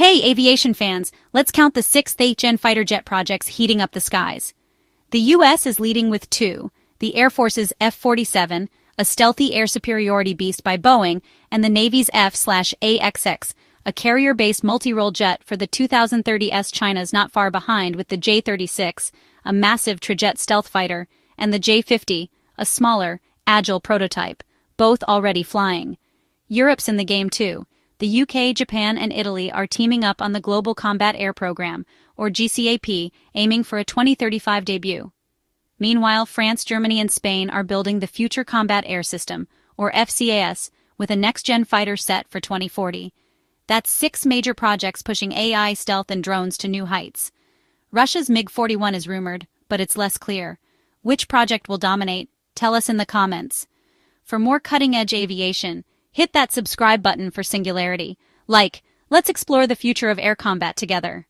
Hey, aviation fans, let's count the sixth 8th Gen fighter jet projects heating up the skies. The U.S. is leading with two the Air Force's F 47, a stealthy air superiority beast by Boeing, and the Navy's F AXX, a carrier based multi role jet for the 2030S China's not far behind with the J 36, a massive trijet stealth fighter, and the J 50, a smaller, agile prototype, both already flying. Europe's in the game too the UK, Japan, and Italy are teaming up on the Global Combat Air Program, or GCAP, aiming for a 2035 debut. Meanwhile, France, Germany, and Spain are building the Future Combat Air System, or FCAS, with a next-gen fighter set for 2040. That's six major projects pushing AI, stealth, and drones to new heights. Russia's MiG-41 is rumored, but it's less clear. Which project will dominate? Tell us in the comments. For more cutting-edge aviation, Hit that subscribe button for Singularity Like, let's explore the future of air combat together.